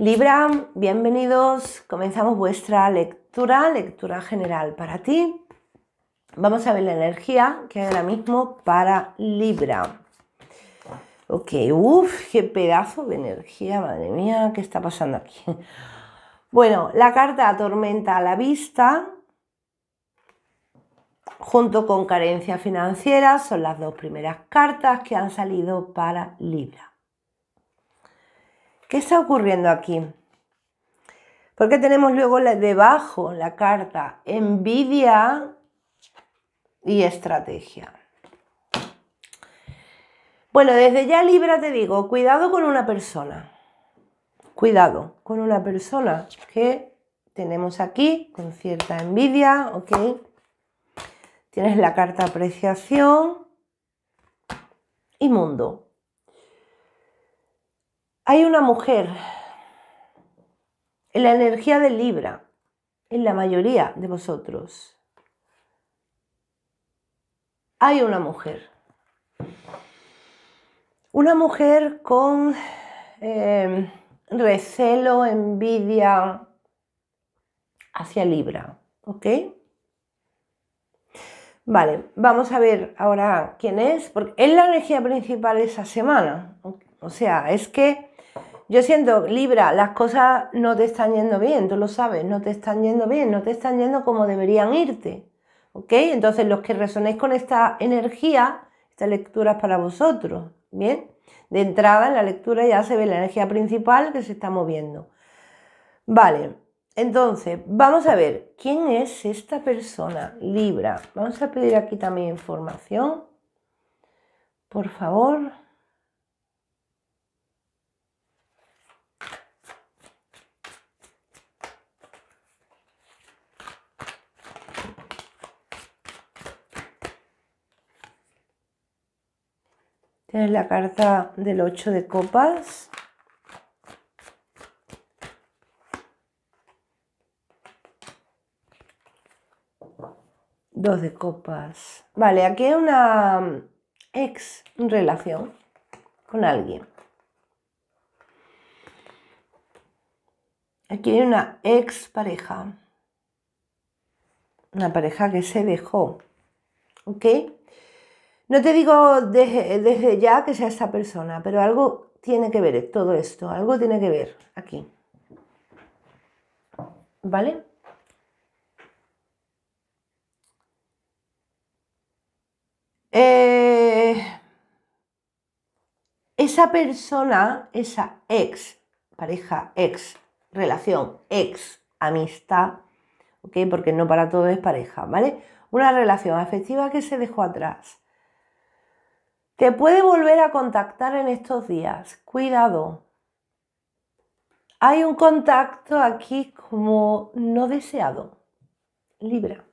Libra, bienvenidos. Comenzamos vuestra lectura, lectura general para ti. Vamos a ver la energía que hay ahora mismo para Libra. Ok, uff, qué pedazo de energía, madre mía, ¿qué está pasando aquí? Bueno, la carta tormenta a la vista, junto con carencia financiera, son las dos primeras cartas que han salido para Libra. ¿Qué está ocurriendo aquí? Porque tenemos luego debajo la carta envidia y estrategia. Bueno, desde ya Libra te digo, cuidado con una persona. Cuidado con una persona que tenemos aquí con cierta envidia, ¿ok? Tienes la carta apreciación y mundo. Hay una mujer en la energía de Libra, en la mayoría de vosotros. Hay una mujer. Una mujer con eh, recelo, envidia hacia Libra, ¿ok? Vale, vamos a ver ahora quién es, porque es la energía principal de esa semana. O sea, es que yo siento, Libra, las cosas no te están yendo bien, tú lo sabes, no te están yendo bien, no te están yendo como deberían irte. ¿Ok? Entonces, los que resonéis con esta energía, esta lectura es para vosotros. ¿Bien? De entrada en la lectura ya se ve la energía principal que se está moviendo. Vale, entonces, vamos a ver, ¿quién es esta persona? Libra. Vamos a pedir aquí también información. Por favor. Tienes la carta del 8 de copas. Dos de copas. Vale, aquí hay una ex relación con alguien. Aquí hay una ex pareja. Una pareja que se dejó. ¿Ok? No te digo desde, ya que sea esta persona, pero algo tiene que ver todo esto, algo tiene que ver aquí. ¿Vale? Eh, esa persona, esa ex, pareja, ex, relación, ex, amistad, ¿ok? Porque no para todo es pareja, ¿vale? Una relación afectiva que se dejó atrás te puede volver a contactar en estos días. Cuidado. Hay un contacto aquí como no deseado. Libra.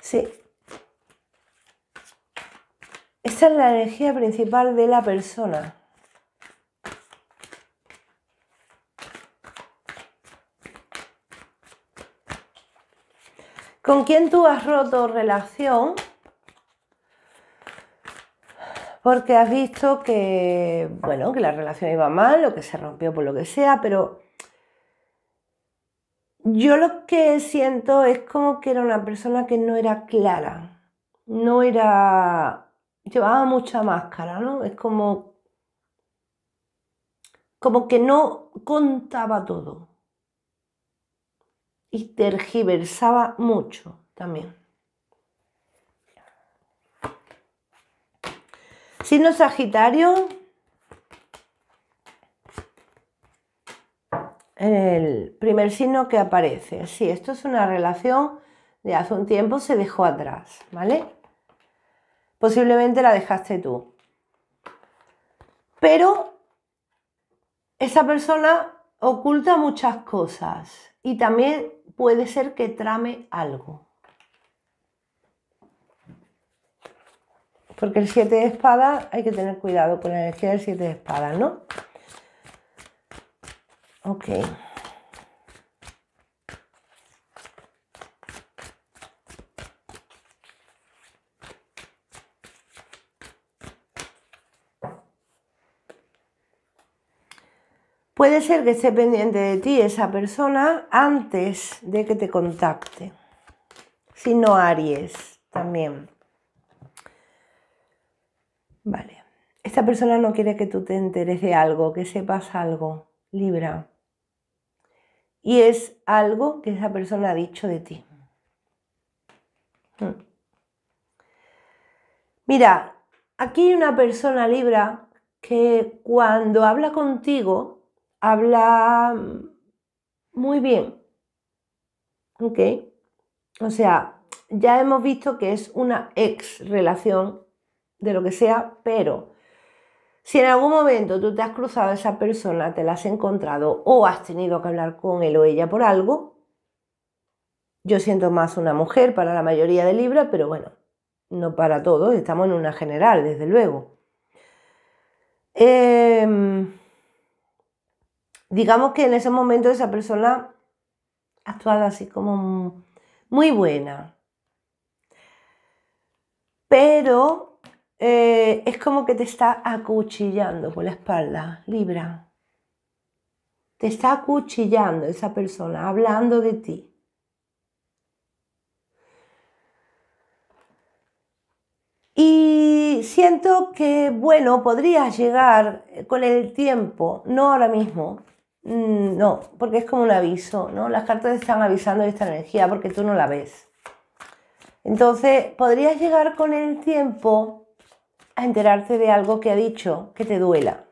Sí. Esta es la energía principal de la persona. ¿Con quién tú has roto relación? Porque has visto que, bueno, que la relación iba mal o que se rompió por lo que sea, pero yo lo que siento es como que era una persona que no era clara, no era, llevaba mucha máscara, ¿no? Es como, como que no contaba todo y tergiversaba mucho también. Signo Sagitario. El primer signo que aparece. Sí, esto es una relación de hace un tiempo, se dejó atrás, ¿vale? Posiblemente la dejaste tú. Pero esa persona oculta muchas cosas y también puede ser que trame algo. Porque el 7 de espadas hay que tener cuidado con la energía del 7 de espadas, ¿no? Ok. Puede ser que esté pendiente de ti esa persona antes de que te contacte. Si no, Aries también. Vale. Esta persona no quiere que tú te enteres de algo, que sepas algo. Libra. Y es algo que esa persona ha dicho de ti. Hmm. Mira, aquí hay una persona Libra que cuando habla contigo habla muy bien. ¿Ok? O sea, ya hemos visto que es una ex relación de lo que sea, pero si en algún momento tú te has cruzado a esa persona, te la has encontrado o has tenido que hablar con él o ella por algo, yo siento más una mujer para la mayoría de Libra, pero bueno, no para todos, estamos en una general, desde luego. Eh, digamos que en ese momento esa persona ha actuado así como muy buena. Pero eh, es como que te está acuchillando por la espalda, Libra. Te está acuchillando esa persona, hablando de ti. Y siento que, bueno, podrías llegar con el tiempo, no ahora mismo, Mm, no, porque es como un aviso, ¿no? Las cartas están avisando de esta energía porque tú no la ves. Entonces, podrías llegar con el tiempo a enterarte de algo que ha dicho que te duela.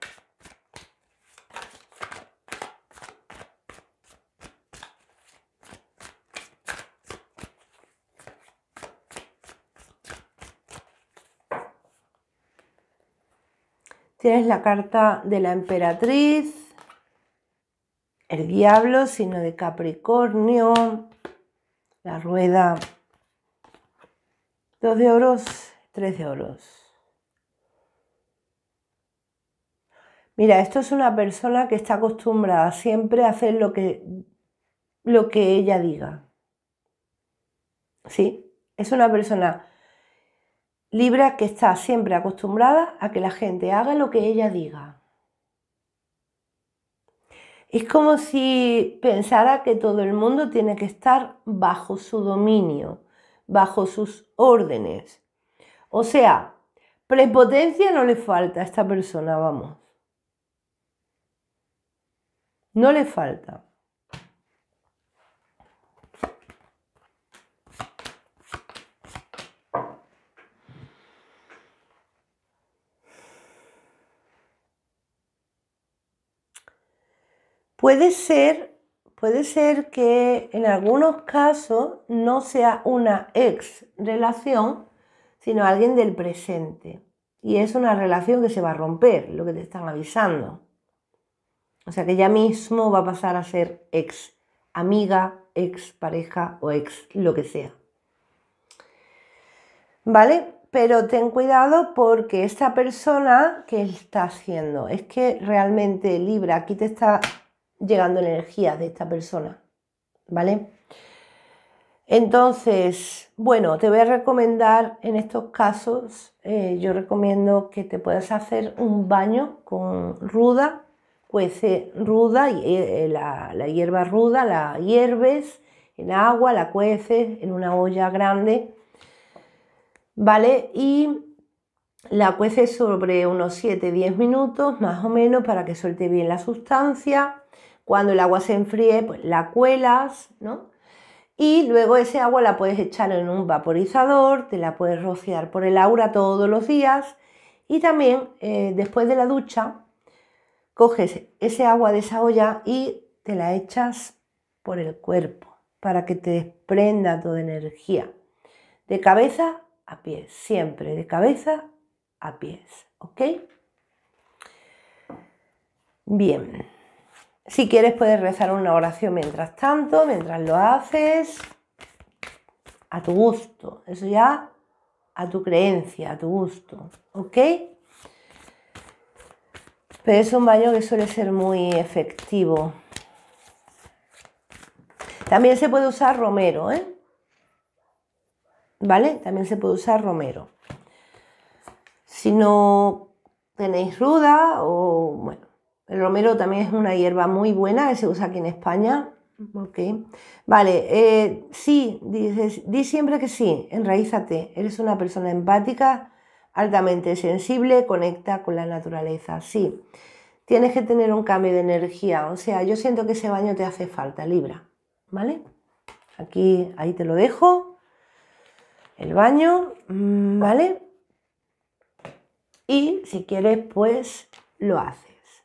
Tienes la carta de la emperatriz, el diablo, sino de Capricornio, la rueda, dos de oros, tres de oros. Mira, esto es una persona que está acostumbrada siempre a hacer lo que, lo que ella diga. ¿Sí? Es una persona libra que está siempre acostumbrada a que la gente haga lo que ella diga. Es como si pensara que todo el mundo tiene que estar bajo su dominio, bajo sus órdenes. O sea, prepotencia no le falta a esta persona, vamos. No le falta. Puede ser, puede ser que en algunos casos no sea una ex relación, sino alguien del presente. Y es una relación que se va a romper, lo que te están avisando. O sea que ya mismo va a pasar a ser ex amiga, ex pareja o ex lo que sea. ¿Vale? Pero ten cuidado porque esta persona que está haciendo es que realmente Libra aquí te está llegando energía de esta persona, ¿vale? Entonces, bueno, te voy a recomendar en estos casos, eh, yo recomiendo que te puedas hacer un baño con ruda, cuece ruda, eh, la, la hierba ruda, la hierves en agua, la cueces en una olla grande, ¿vale? Y la cueces sobre unos 7-10 minutos más o menos para que suelte bien la sustancia cuando el agua se enfríe, pues la cuelas, ¿no? Y luego ese agua la puedes echar en un vaporizador, te la puedes rociar por el aura todos los días y también eh, después de la ducha coges ese agua de esa olla y te la echas por el cuerpo para que te desprenda toda energía. De cabeza a pies, siempre de cabeza a pies, ¿ok? Bien. Si quieres puedes rezar una oración mientras tanto, mientras lo haces, a tu gusto. Eso ya a tu creencia, a tu gusto. ¿Ok? Pero es un baño que suele ser muy efectivo. También se puede usar romero, ¿eh? ¿Vale? También se puede usar romero. Si no tenéis ruda o, bueno, El romero también es una hierba muy buena que se usa aquí en España. Ok. Vale, eh, sí, dices, di siempre que sí, enraízate. Eres una persona empática, altamente sensible, conecta con la naturaleza. Sí, tienes que tener un cambio de energía. O sea, yo siento que ese baño te hace falta, Libra. ¿Vale? Aquí, ahí te lo dejo. El baño, mm, ¿vale? Y si quieres, pues lo haces.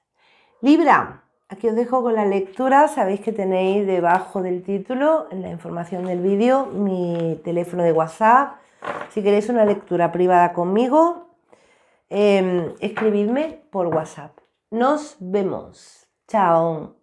Libra, aquí os dejo con la lectura. Sabéis que tenéis debajo del título, en la información del vídeo, mi teléfono de WhatsApp. Si queréis una lectura privada conmigo, em, escribidme por WhatsApp. Nos vemos. Chao.